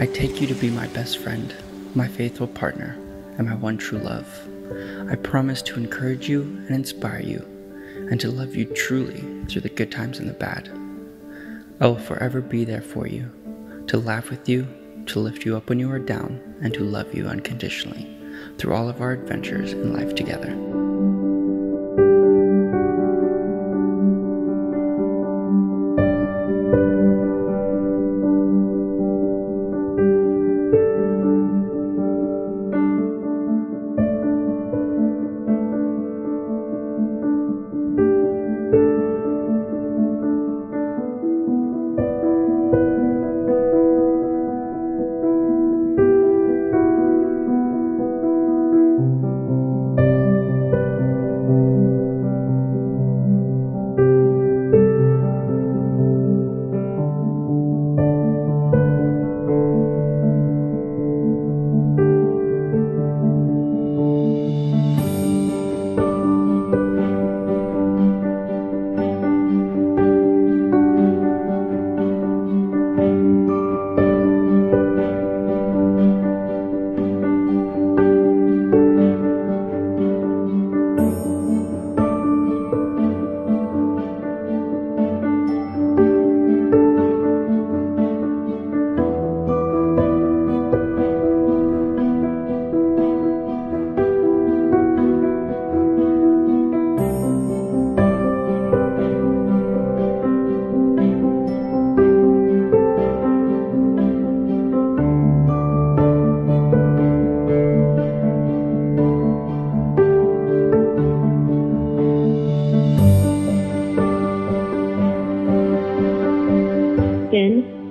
I take you to be my best friend, my faithful partner, and my one true love. I promise to encourage you and inspire you, and to love you truly through the good times and the bad. I will forever be there for you, to laugh with you, to lift you up when you are down, and to love you unconditionally through all of our adventures in life together.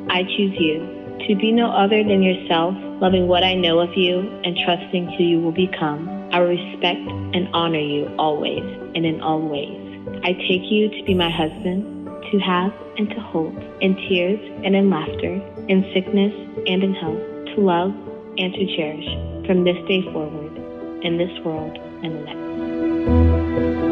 I choose you to be no other than yourself, loving what I know of you and trusting who you will become. I respect and honor you always and in all ways. I take you to be my husband, to have and to hold, in tears and in laughter, in sickness and in health, to love and to cherish from this day forward, in this world and the next.